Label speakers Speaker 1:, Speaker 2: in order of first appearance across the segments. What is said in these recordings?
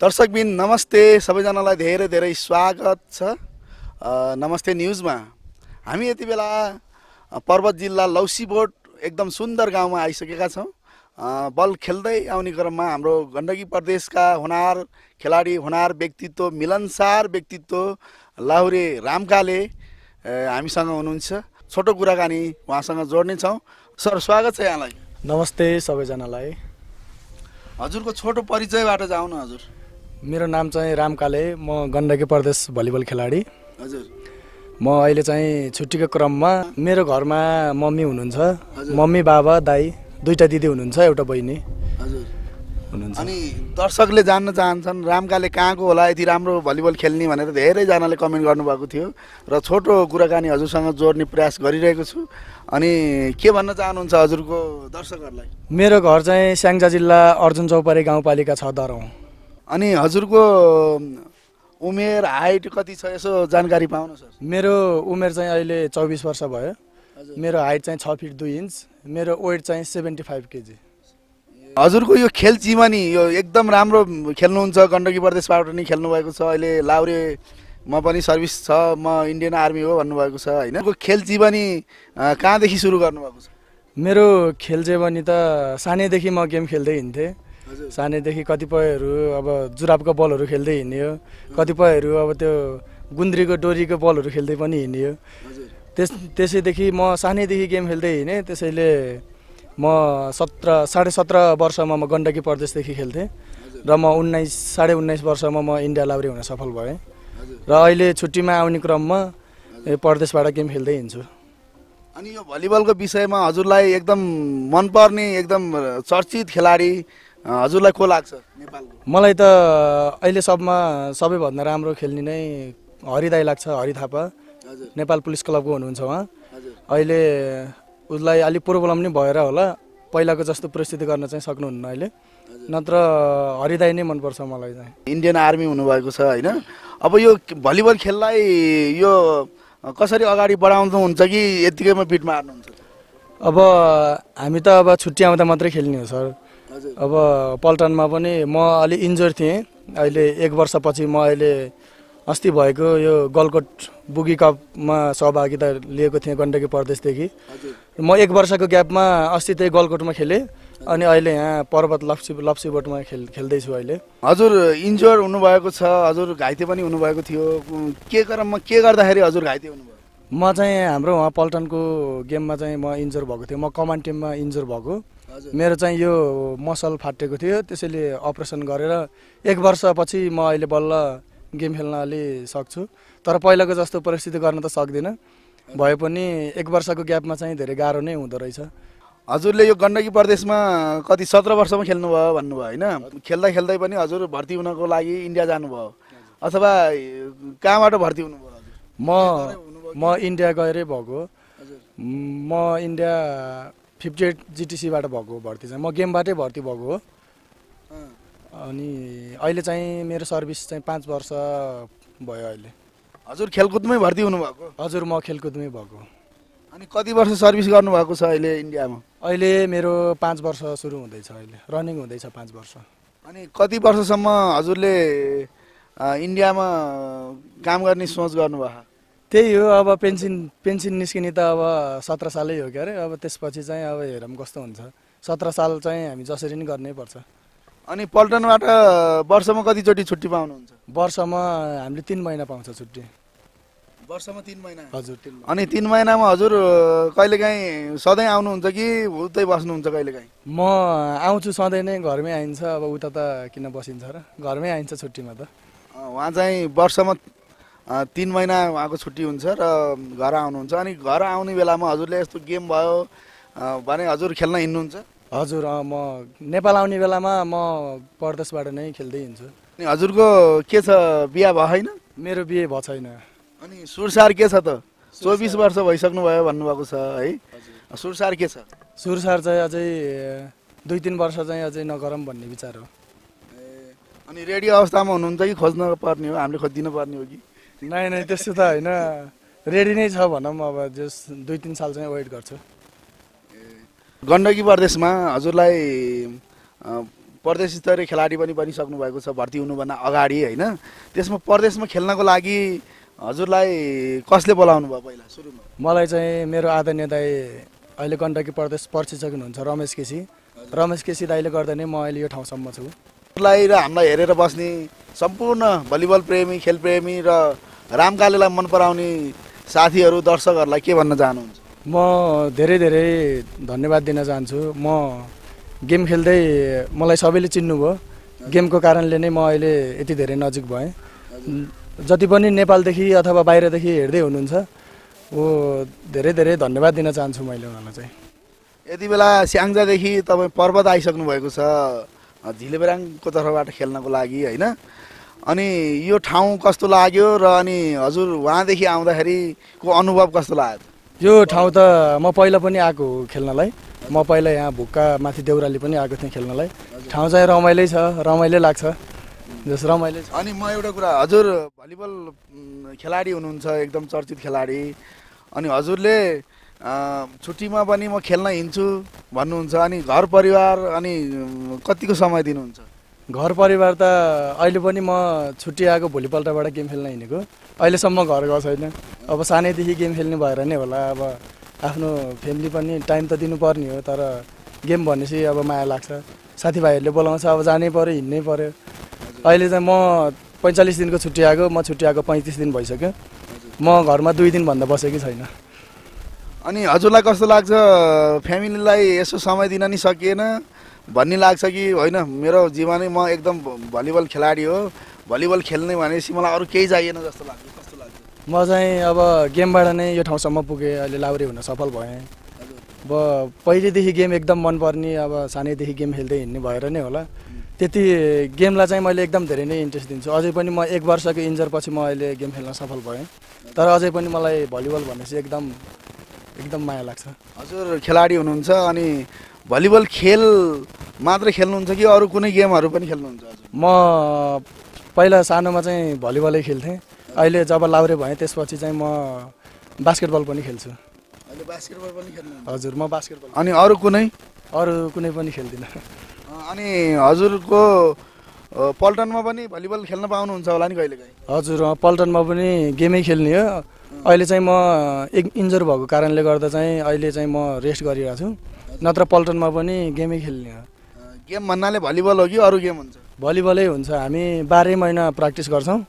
Speaker 1: दर्शकबिन नमस्ते। सबैजनालाई धेरै धेरै स्वागत छ। नमस्ते न्युजमा। हामी यति बेला पर्वत जिल्ला लौसीबोट एकदम सुन्दर गाउँमा आइसकेका छौँ। बल खेल्दै आउने क्रममा हाम्रो गण्डकी प्रदेशका होनार खेलाडी होनार व्यक्तित्व मिलनसार व्यक्तित्व लाहुरे रामकाले हामीसँग हुनुहुन्छ। छोटो कुराकानी उहाँसँग जोड्नेछौँ सर स्वागत छ यहाँलाई।
Speaker 2: नमस्ते सबैजनालाई।
Speaker 1: हजुरको छोटो परिचयबाट जाउँ न हजुर।
Speaker 2: मेरो नाम चाहिँ राम काले म गण्डकी प्रदेश भलिबल खेलाडी।
Speaker 1: हजुर।
Speaker 2: म अहिले चाहिँ छुट्टीको क्रममा मेरो घरमा मम्मी हुनुहुन्छ। मम्मी बाबा दाई दुईवटा दिदी हुनुहुन्छ एउटा बहिनी।
Speaker 1: हजुर।
Speaker 2: हुनुहुन्छ।
Speaker 1: अनि दर्शकले जान्न चाहन्छन् रामकाले कहाँको होला यति राम्रो भलिबल खेल्ने भनेर धेरैजनाले कमेन्ट गर्नुभएको थियो। र छोटो कुराकानी हजुरसँग जोड्ने प्रयास गरिरहेको छु। अनि के भन्न चाहनुहुन्छ हजुरको दर्शकहरूलाई?
Speaker 2: मेरो घर चाहिँ स्याङ्जा जिल्ला अर्जुन चौपारी गाउँपालिका छ दरौँ।
Speaker 1: अनि हजुरको उमेर हाइट कति छ यसो जानकारी पाउनु सर।
Speaker 2: मेरो उमेर चाहिँ अहिले चौबिस वर्ष भयो। मेरो हाइट चाहिँ छ फिट दुई इन्च। मेरो वेट चाहिँ सेभेन्टी फाइभ केजी।
Speaker 1: हजुरको यो खेल जीवनी यो एकदम राम्रो खेल्नुहुन्छ। गण्डकी प्रदेशबाट नि खेल्नुभएको छ। अहिले लाउरेमा पनि सर्भिस छ। म इन्डियन आर्मी हो भन्नुभएको छ होइन? खेल जीवनी कहाँदेखि सुरु गर्नुभएको छ?
Speaker 2: मेरो खेल जीवनी त सानैदेखि म गेम खेल्दै हिँड्थेँ। सानैदेखि कतिपयहरू अब जुराबको बलहरू खेल्दै हिँड्यो। कतिपयहरू अब त्यो गुन्द्रीको डोरीको बलहरू खेल्दै पनि हिँड्यो। त्यस त्यसैदेखि म सानैदेखि गेम खेल्दै हिँडेँ। त्यसैले म सत्र साढे सत्र वर्षमा म गण्डकी प्रदेशदेखि खेल्थेँ र म उन्नाइस साढे उन्नाइस वर्षमा म इन्डिया लाब्रे हुन सफल भएँ। र अहिले छुट्टीमा आउने क्रममा प्रदेशबाट गेम खेल्दै हिँड्छु।
Speaker 1: अनि यो भलिबलको विषयमा हजुरलाई एकदम मनपर्ने एकदम चर्चित खेलाडी हजुरलाई को लाग्छ नेपालको?
Speaker 2: मलाई त अहिले सबमा सबैभन्दा राम्रो खेल्ने नै हरिदाई लाग्छ हरि थापा। नेपाल पुलिस क्लबको हुनुहुन्छ उहाँ। अहिले उसलाई अलिक प्रोब्लम नि भएर होला। पहिलाको जस्तो परिस्थिति गर्न चाहिँ सक्नुहुन्न अहिले। नत्र हरिदाई नै मनपर्छ मलाई चाहिँ।
Speaker 1: इन्डियन आर्मी हुनुभएको छ होइन? अब यो भलिबल खेललाई यो कसरी अगाडि बढाउनुहुन्छ कि यत्तिकैमा बिट मार्नुहुन्छ?
Speaker 2: अब हामी त अब छुट्टी आउँदा मात्रै खेल्ने हो सर। अब पल्टनमा पनि म अलि इन्जोर थिएँ। अहिले एक वर्षपछि म अहिले अस्ति भएको यो गलकोट बुगी कपमा सहभागिता लिएको थिएँ गण्डकी प्रदेशदेखि। म एक वर्षको ग्यापमा अस्ति त्यही गलकोटमा खेलेँ अनि अहिले यहाँ पर्वत लप्सी लप्सीबोटमा खेल खेल्दैछु अहिले।
Speaker 1: हजुर इन्जोर हुनुभएको छ। हजुर घाइते पनि हुनुभएको थियो। के क्रममा के गर्दाखेरि हजुर घाइते हुनुभयो?
Speaker 2: म चाहिँ हाम्रो उहाँ पल्टनको गेममा चाहिँ म इन्जोर भएको थिएँ। म कमान्ड टिममा इन्जोर भएको। मेरो चाहिँ यो मसल फाटेको थियो त्यसैले अपरेसन गरेर एक वर्षपछि म अहिले बल्ल गेम खेल्न अलि सक्छु। तर पहिलाको जस्तो परिस्थिति गर्न त सक्दिनँ। भए पनि एक वर्षको ग्यापमा चाहिँ धेरै गाह्रो नै हुँदो रहेछ।
Speaker 1: हजुरले यो गण्डकी प्रदेशमा कति सत्र वर्षमा खेल्नुभयो भन्नुभयो होइन? खेल्दा खेल्दै पनि हजुर भर्ती हुनको लागि इन्डिया जानुभयो। अथवा कहाँबाट भर्ती हुनुभयो हजुर?
Speaker 2: म म इन्डिया गएरै भएको। म इन्डिया फिफ्टी एट जिटिसीबाट भएको हो भर्ती चाहिँ। म गेमबाटै भर्ती भएको हो। अनि अहिले चाहिँ मेरो सर्भिस चाहिँ पाँच वर्ष भयो अहिले।
Speaker 1: हजुर खेलकुदमै भर्ती हुनुभएको?
Speaker 2: हजुर म खेलकुदमै भएको।
Speaker 1: अनि कति वर्ष सर्भिस गर्नुभएको छ अहिले इन्डियामा?
Speaker 2: अहिले मेरो पाँच वर्ष सुरु हुँदैछ अहिले। रनिङ हुँदैछ पाँच वर्ष।
Speaker 1: अनि कति वर्षसम्म हजुरले इन्डियामा काम गर्ने सोच गर्नुभयो?
Speaker 2: त्यही हो अब पेन्सन पेन्सन निस्किने त अब सत्र सालै हो क्या अरे अब त्यसपछि चाहिँ अब हेरौँ कस्तो हुन्छ। सत्र साल चाहिँ हामी जसरी नै गर्नै पर्छ।
Speaker 1: अनि पल्टनबाट वर्षमा कतिचोटि छुट्टी पाउनुहुन्छ?
Speaker 2: वर्षमा हामीले तिन महिना पाउँछ छुट्टी।
Speaker 1: वर्षमा तिन महिना?
Speaker 2: हजुर
Speaker 1: अनि तिन महिनामा हजुर कहिलेकाहीँ सधैँ आउनुहुन्छ कि उतै बस्नुहुन्छ कहिलेकाहीँ?
Speaker 2: म आउँछु सधैँ नै घरमै आइन्छ। अब उता त किन बसिन्छ र घरमै आइन्छ छुट्टीमा त।
Speaker 1: उहाँ चाहिँ वर्षमा तिन महिना उहाँको छुट्टी हुन्छ र घर आउनुहुन्छ। अनि घर आउने बेलामा हजुरले यस्तो गेम भयो भने हजुर खेल्न हिँड्नुहुन्छ?
Speaker 2: हजुर म नेपाल आउने बेलामा म परदेशबाट नै खेल्दै हिँड्छु।
Speaker 1: अनि हजुरको के छ बिहा भयो होइन?
Speaker 2: मेरो बिहे भएको छैन।
Speaker 1: अनि सुरसार के छ त? चौबिस वर्ष भइसक्नु भयो भन्नुभएको छ है? सुरसार के छ?
Speaker 2: सुरसार चाहिँ अझै दुई तिन वर्ष चाहिँ अझै नगरौँ भन्ने विचार हो।
Speaker 1: ए, अनि रेडी अवस्थामा हुनुहुन्छ कि खोज्न पर्ने हो? हामीले खोजिदिनु पर्ने हो कि?
Speaker 2: नै नै त्यस्तो त होइन। रेडी नै छ भनौँ अब जस दुई तिन साल चाहिँ वेट गर्छु।
Speaker 1: गण्डकी प्रदेशमा हजुरलाई प्रदेश स्तरीय खेलाडी पनि बनिसक्नु भएको छ भर्ती हुनुभन्दा अगाडि होइन? त्यसमा प्रदेशमा खेल्नको लागि हजुरलाई कसले बोलाउनु भयो पहिला सुरुमा?
Speaker 2: मलाई चाहिँ मेरो आदरणीय दाई अहिले गण्डकी प्रदेश प्रशिक्षक हुनुहुन्छ रमेश केसी। रमेश केसी दाईले गर्दा नै म अहिले यो ठाउँसम्म छु।
Speaker 1: र हामीलाई हेरेर बस्ने सम्पूर्ण भलिबल प्रेमी खेलप्रेमी र रामकालेलाई मन पराउने साथीहरू दर्शकहरूलाई के भन्न चाहनुहुन्छ?
Speaker 2: म धेरै धेरै धन्यवाद दिन चाहन्छु। म गेम खेल्दै मलाई सबैले चिन्नुभयो गेमको कारणले नै म अहिले यति धेरै नजिक भएँ। जति पनि नेपालदेखि अथवा बाहिरदेखि हेर्दै हुनुहुन्छ हो धेरै धेरै धन्यवाद दिन चाहन्छु मैले उहाँलाई चाहिँ।
Speaker 1: यति बेला स्याङ्जादेखि तपाईँ पर्वत आइसक्नु भएको छ झिलेबेराङको तर्फबाट खेल्नको लागि होइन? अनि यो ठाउँ कस्तो लाग्यो र अनि हजुर उहाँदेखि आउँदाखेरिको अनुभव कस्तो लाग्यो?
Speaker 2: यो ठाउँ त म पहिला पनि आएको हो खेल्नलाई। म पहिला यहाँ भुक्का माथि देउराली पनि आएको थिएँ खेल्नलाई। ठाउँ चाहिँ रमाइलै छ रमाइलो लाग्छ। जस रमाइलो छ।
Speaker 1: अनि म एउटा कुरा हजुर भलिबल खेलाडी हुनुहुन्छ एकदम चर्चित खेलाडी। अनि हजुरले छुट्टीमा पनि म खेल्न हिँड्छु भन्नुहुन्छ। अनि घर परिवार अनि कतिको समय दिनुहुन्छ?
Speaker 2: घर परिवार त अहिले पनि म छुट्टी आएको भोलिपल्टबाट गेम खेल्न हिँडेको। अहिलेसम्म घर गएको छैन। अब सानैदेखि गेम खेल्ने भएर नै होला। अब आफ्नो फ्यामिली पनि टाइम त दिनुपर्ने हो तर गेम भनेपछि अब माया लाग्छ। साथीभाइहरूले बोलाउँछ अब जानै पऱ्यो हिँड्नै पऱ्यो अहिले चाहिँ म पैँचालिस दिनको छुट्टी आएको। म छुट्टी आएको पैँतिस दिन भइसक्यो। म घरमा दुई दिनभन्दा बसेकै छैन।
Speaker 1: अनि हजुरलाई कस्तो लाग्छ? फ्यामिलीलाई यसो समय दिन नि सकिएन। भन्ने लाग्छ कि होइन मेरो जीवनै म एकदम भलिबल खेलाडी हो। भलिबल खेल्ने भनेपछि मलाई अरू केही चाहिएन जस्तो लाग्छ कस्तो लाग्छ?
Speaker 2: म चाहिँ अब गेमबाट नै यो ठाउँसम्म पुगेँ अहिले लाउरे हुन सफल भएँ। अब पहिलेदेखि गेम एकदम मनपर्ने अब सानैदेखि गेम खेल्दै हिँड्ने भएर नै होला। त्यति गेमलाई चाहिँ मैले एकदम धेरै नै इन्ट्रेस्ट दिन्छु। अझै पनि म एक वर्षको इन्जर पछि म अहिले गेम खेल्न सफल भएँ। तर अझै पनि मलाई भलिबल भनेपछि एकदम एकदम माया लाग्छ।
Speaker 1: हजुर खेलाडी हुनुहुन्छ अनि भलिबल खेल मात्रै खेल्नुहुन्छ कि अरू कुनै गेमहरू पनि खेल्नुहुन्छ हजुर
Speaker 2: म पहिला सानोमा चाहिँ भलिबलै खेल्थेँ। अहिले जब लाउरे भएँ त्यसपछि चाहिँ म बास्केटबल पनि खेल्छु।
Speaker 1: अहिले बास्केटबल पनि खेल्नुहुन्छ?
Speaker 2: हजुर म बास्केटबल।
Speaker 1: अनि अरू कुनै?
Speaker 2: अरू कुनै पनि खेल्दिनँ।
Speaker 1: अनि हजुरको पल्टनमा पनि भलिबल खेल्न पाउनुहुन्छ होला नि कहिलेकाहीँ?
Speaker 2: हजुर अँ, पल्टनमा पनि गेमै खेल्ने हो। अहिले चाहिँ म एक इन्जर भएको कारणले गर्दा चाहिँ अहिले चाहिँ म रेस्ट गरिरहेको छु। नत्र पल्टनमा पनि गेमै खेल्ने हो।
Speaker 1: गेम भन्नाले भलिबल हो कि अरू गेम हुन्छ?
Speaker 2: भलिबलै हुन्छ। हामी बाह्रै महिना प्र्याक्टिस गर्छौँ।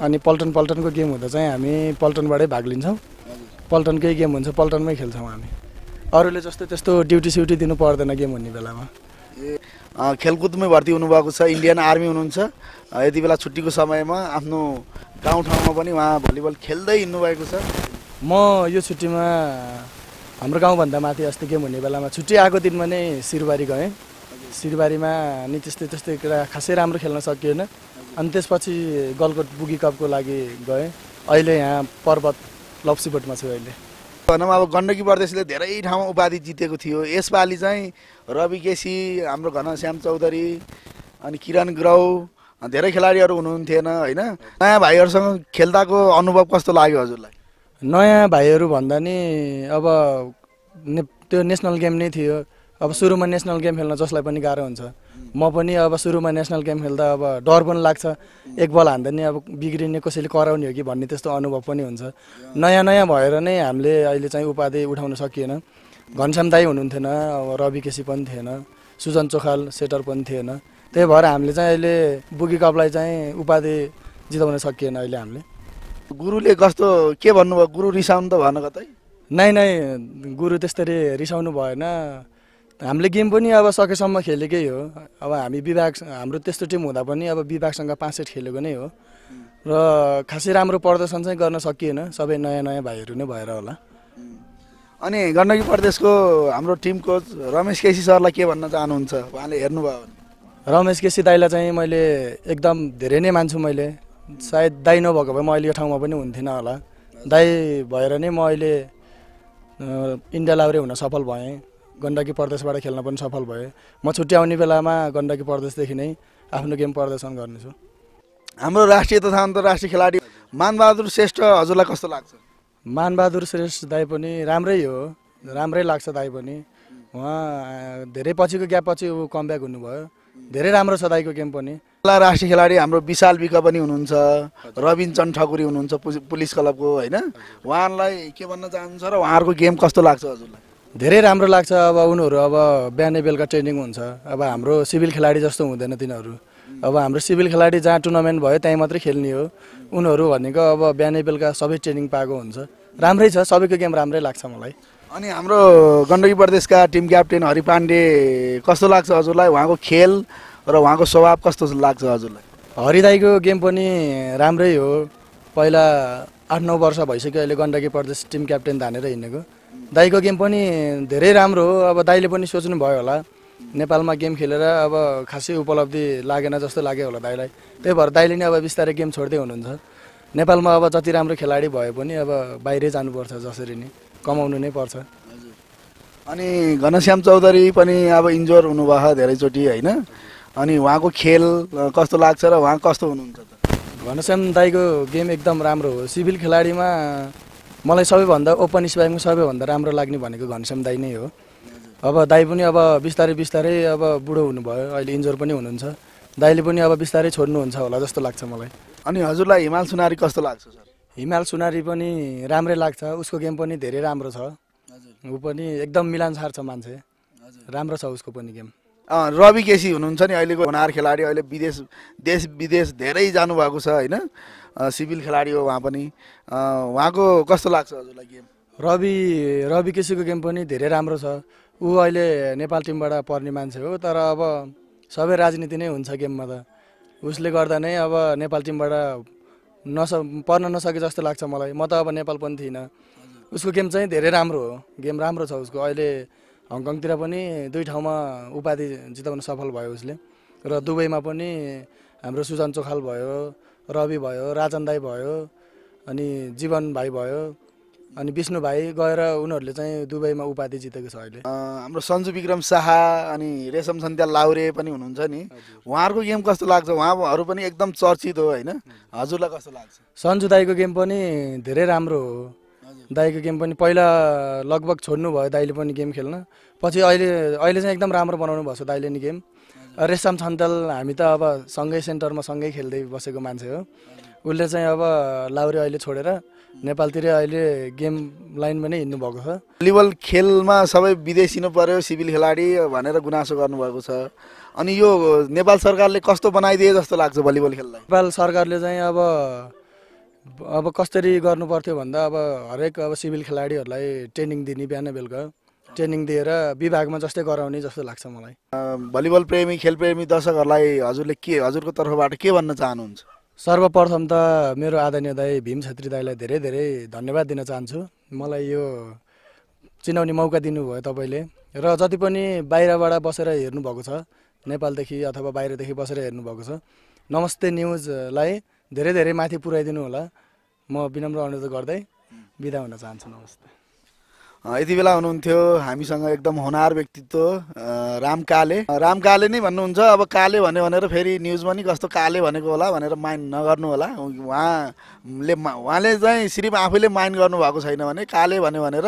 Speaker 2: अनि पल्टन पल्टनको गेम हुँदा चाहिँ हामी पल्टनबाटै भाग लिन्छौँ। पल्टनकै गेम हुन्छ पल्टनमै खेल्छौँ हामी। अरूले जस्तो त्यस्तो ड्युटी स्युटी दिनु पर्दैन गेम हुने बेलामा।
Speaker 1: ए, खेलकुदमै भर्ती हुनुभएको छ। इन्डियन आर्मी हुनुहुन्छ। यति बेला छुट्टीको समयमा आफ्नो गाउँठाउँमा पनि उहाँ भलिबल खेल्दै हिँड्नु भएको छ।
Speaker 2: म यो छुट्टीमा हाम्रो गाउँभन्दा माथि अस्ति गेम हुने बेलामा छुट्टी आएको दिनमा नै सिरबारी गएँ। सिरबारीमा नि त्यस्तै त्यस्तै कुरा खासै राम्रो खेल्न सकिएन। अनि त्यसपछि गलकोट बुगी कपको लागि गएँ। अहिले यहाँ पर्वत लप्सीबोटमा छु अहिले।
Speaker 1: भनौँ अब गण्डकी प्रदेशले धेरै ठाउँमा उपाधि जितेको थियो। यसपालि चाहिँ रवि केसी हाम्रो घनश्याम चौधरी अनि किरण ग्रौ धेरै खेलाडीहरू हुनुहुन्थेन होइन? नयाँ भाइहरूसँग खेल्दाको अनुभव कस्तो लाग्यो हजुरलाई?
Speaker 2: नयाँ भाइहरू भन्दा नि अब ने त्यो नेसनल गेम नै थियो। अब सुरुमा नेसनल गेम खेल्न जसलाई पनि गाह्रो हुन्छ। म पनि अब सुरुमा नेसनल गेम खेल्दा अब डर पनि लाग्छ। एक बल हान्दा नि अब बिग्रिने कसैले कराउने हो कि भन्ने त्यस्तो अनुभव पनि हुन्छ। नयाँ नयाँ भएर नै हामीले अहिले चाहिँ उपाधि उठाउन सकिएन। घनश्याम दाई हुनुहुन्थेन अब रवि केसी पनि थिएन सुजन चोखाल सेटर पनि थिएन। त्यही भएर हामीले चाहिँ अहिले बुगी कपलाई चाहिँ उपाधि जिताउन सकिएन अहिले हामीले।
Speaker 1: गुरुले कस्तो के भन्नुभयो? गुरु रिसाउनु त भन कतै?
Speaker 2: नै नै गुरु त्यसरी रिसाउनु भएन। हामीले गेम पनि अब सकेसम्म खेलेकै हो। अब हामी विभाग हाम्रो त्यस्तो टिम हुँदा पनि अब विभागसँग पाँच सेट खेलेको नै हो। र खासै राम्रो प्रदर्शन चाहिँ गर्न सकिएन। सबै नयाँ नयाँ भाइहरू नै भएर होला।
Speaker 1: अनि गण्डकी प्रदेशको हाम्रो टिम कोच रमेश केसी सरलाई के भन्न चाहनुहुन्छ? उहाँले हेर्नुभयो
Speaker 2: रमेश केसी दाईलाई चाहिँ मैले एकदम धेरै नै मान्छु मैले। सायद दाई नभएको भए म अहिले यो ठाउँमा पनि हुन्थिनँ होला। दाई भएर नै म अहिले इन्डिया लाउरे हुन सफल भएँ। गण्डकी प्रदेशबाट खेल्न पनि सफल भएँ। म छुट्टी आउने बेलामा गण्डकी प्रदेशदेखि नै आफ्नो गेम प्रदर्शन गर्नेछु।
Speaker 1: हाम्रो राष्ट्रिय तथा अन्तर्राष्ट्रिय खेलाडी मानबहादुर श्रेष्ठ हजुरलाई कस्तो लाग्छ?
Speaker 2: मानबहादुर श्रेष्ठ दाई पनि राम्रै हो। राम्रै लाग्छ दाई पनि। उहाँ धेरै पछिको ग्याप पछि कमब्याक हुनुभयो। धेरै राम्रो छ दाईको गेम पनि।
Speaker 1: राष्ट्रिय खेलाडी हाम्रो विशाल विक पनि हुनुहुन्छ रविन चन्द ठकुरी हुनुहुन्छ पुलिस क्लबको होइन। उहाँहरूलाई के भन्न चाहनुहुन्छ र उहाँहरूको गेम कस्तो लाग्छ हजुरलाई?
Speaker 2: धेरै राम्रो लाग्छ। अब उनीहरू अब बिहानै बेलुका ट्रेनिङ हुन्छ। अब हाम्रो सिभिल खेलाडी जस्तो हुँदैन तिनीहरू। अब हाम्रो सिभिल खेलाडी जहाँ टुर्नामेन्ट भयो त्यहीँ मात्रै खेल्ने हो। उनीहरू भनेको अब बिहानै बेलुका सबै ट्रेनिङ पाएको हुन्छ। राम्रै छ सबैको गेम राम्रै लाग्छ मलाई।
Speaker 1: अनि हाम्रो गण्डकी प्रदेशका टिम क्याप्टेन हरि पाण्डे कस्तो लाग्छ हजुरलाई? उहाँको खेल र उहाँको स्वभाव कस्तो लाग्छ हजुरलाई?
Speaker 2: हरिदाईको गेम पनि राम्रै हो। पहिला आठ नौ वर्ष भइसक्यो अहिले गण्डकी प्रदेश टिम क्याप्टेन धानेर हिँडेको। दाईको गेम पनि धेरै राम्रो हो। अब दाईले पनि सोच्नु भयो होला नेपालमा गेम खेलेर अब खासै उपलब्धि लागेन जस्तो लाग्यो होला दाईलाई। त्यही भएर दाईले नै अब बिस्तारै गेम छोड्दै हुनुहुन्छ। नेपालमा अब जति राम्रो खेलाडी भए पनि अब बाहिरै जानुपर्छ जसरी नै कमाउनु नै पर्छ।
Speaker 1: अनि घनश्याम चौधरी पनि अब इन्जोर हुनुभयो धेरैचोटि होइन? अनि उहाँको खेल कस्तो लाग्छ र उहाँ कस्तो हुनुहुन्छ त?
Speaker 2: घनश्याम दाईको गेम एकदम राम्रो हो। सिभिल खेलाडीमा मलाई सबैभन्दा ओपन स्पाइङमा सबैभन्दा राम्रो लाग्ने भनेको घनश्याम दाई नै हो। अब दाई पनि अब बिस्तारै बिस्तारै अब बुढो हुनुभयो अहिले इन्जोर पनि हुनुहुन्छ। दाईले पनि अब बिस्तारै छोड्नुहुन्छ होला जस्तो लाग्छ मलाई।
Speaker 1: अनि हजुरलाई हिमाल सुनारी कस्तो लाग्छ सर?
Speaker 2: हिमाल सुनारी पनि राम्रै लाग्छ उसको गेम पनि धेरै राम्रो छ। ऊ पनि एकदम मिलानसार छ मान्छे। राम्रो छ उसको पनि गेम।
Speaker 1: रवि केसी हुनुहुन्छ नि अहिलेको होनार खेलाडी अहिले विदेश देश विदेश धेरै जानुभएको छ होइन। सिभिल खेलाडी हो उहाँ पनि। उहाँको कस्तो लाग्छ हजुरलाई गेम?
Speaker 2: रवि रवि केसीको गेम पनि धेरै राम्रो छ। ऊ अहिले नेपाल टिमबाट पर्ने मान्छे हो तर अब सबै राजनीति नै हुन्छ गेममा त। उसले गर्दा नै अब नेपाल टिमबाट नस पर्न नसके जस्तो लाग्छ मलाई। म त अब नेपाल पनि थिइनँ। उसको गेम चाहिँ धेरै राम्रो हो। गेम राम्रो छ उसको। अहिले हङकङतिर पनि दुई ठाउँमा उपाधि जिताउन सफल भयो उसले। र दुबईमा पनि हाम्रो सुजन चोखाल भयो रवि भयो राजन दाई भयो अनि जीवन भाइ भयो अनि विष्णु भाइ गएर उनीहरूले चाहिँ दुबईमा उपाधि जितेको छ अहिले।
Speaker 1: हाम्रो सन्जु विक्रम शाह अनि रेशम सन्ध्या लाउरे पनि हुनुहुन्छ नि। उहाँहरूको गेम कस्तो लाग्छ? उहाँहरू पनि एकदम चर्चित हो होइन? हजुरलाई कस्तो लाग्छ?
Speaker 2: सन्जु दाईको गेम पनि धेरै राम्रो हो। दाईको गेम पनि पहिला लगभग छोड्नु भयो दाईले पनि गेम खेल्न। पछि अहिले अहिले चाहिँ एकदम राम्रो बनाउनु भएको छ दाईले नि गेम। रेशम छन्तल हामी त अब सँगै सेन्टरमा सँगै खेल्दै बसेको मान्छे हो। उसले चाहिँ अब लाउरे अहिले छोडेर नेपालतिर अहिले गेम लाइनमा नै हिँड्नु भएको छ।
Speaker 1: भलिबल खेलमा सबै विदेशिनु पर्यो सिभिल खेलाडी भनेर गुनासो गर्नुभएको छ। अनि यो नेपाल सरकारले कस्तो बनाइदिए जस्तो लाग्छ भलिबल खेललाई?
Speaker 2: नेपाल सरकारले चाहिँ अब अब कसरी गर्नु पर्थ्यो भन्दा अब हरेक अब सिभिल खेलाडीहरूलाई ट्रेनिङ दिने बिहान बेलुका ट्रेनिङ दिएर विभागमा जस्तै गराउने जस्तो लाग्छ मलाई।
Speaker 1: भलिबल प्रेमी खेलप्रेमी दर्शकहरूलाई हजुरले के हजुरको तर्फबाट के भन्न चाहनुहुन्छ?
Speaker 2: सर्वप्रथम त मेरो आदरणीय दाई भीम छेत्री दाईलाई धेरै धेरै धन्यवाद दिन चाहन्छु। मलाई यो चिनाउने मौका दिनुभयो तपाईँले। र जति पनि बाहिरबाट बसेर हेर्नुभएको छ नेपालदेखि अथवा बाहिरदेखि बसेर हेर्नुभएको छ नमस्ते न्युजलाई धेरै धेरै माथि पुर्याइदिनु होला। म विनम्र अनुरोध गर्दै बिदा हुन चाहन्छु नमस्ते।
Speaker 1: यति बेला हुनुहुन्थ्यो हामीसँग एकदम होनार व्यक्तित्व राम काले। राम काले नै भन्नुहुन्छ अब काले भन्यो भनेर फेरि न्युजमा नि कस्तो काले भनेको होला भनेर माइन्ड नगर्नु होला। उहाँले उहाँले चाहिँ सिर्फ आफैले माइन्ड गर्नुभएको छैन भने काले भन्यो भनेर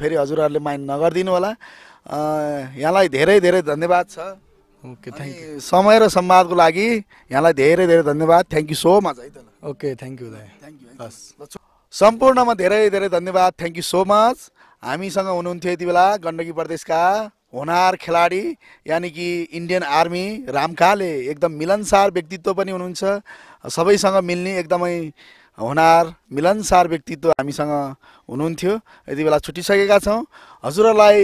Speaker 1: फेरि हजुरहरूले माइन्ड नगरिदिनु होला। यहाँलाई धेरै धेरै धन्यवाद छ।
Speaker 2: ओके थ्याङ्क
Speaker 1: अनि समय र सम्वादको लागि यहाँलाई धेरै धेरै धन्यवाद। थ्याङ्क यू सो मच है त
Speaker 2: you okay thank you
Speaker 1: thank you
Speaker 2: हस्
Speaker 1: सम्पूर्णमा धेरै धेरै धन्यवाद। थ्याङ्क यू सो मच हामीसँग हुनुहुन्थ्यो यति बेला गण्डकी प्रदेशका होनार खेलाडी यानि कि इन्डियन आर्मी रामकाले एकदम मिलनसार व्यक्तित्व पनि हुनुहुन्छ। सबैसँग मिल्ने एकदमै होनार मिलनसार व्यक्तित्व हामीसँग हुनुहुन्थ्यो। यति बेला छुटिसकेका छौँ। हजुरहरूलाई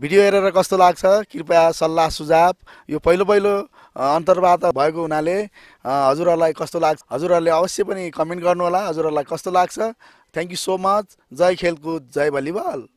Speaker 1: भिडियो हेरेर कस्तो लाग्छ? कृपया सल्लाह सुझाव। यो पहिलो पहिलो अन्तर्वार्ता भएको हुनाले हजुरहरूलाई कस्तो लाग्छ? हजुरहरूले अवश्य पनि कमेन्ट गर्नुहोला। हजुरहरूलाई कस्तो लाग्छ? थ्याङ्क यू सो मच जय खेलकुद जय भलिबल।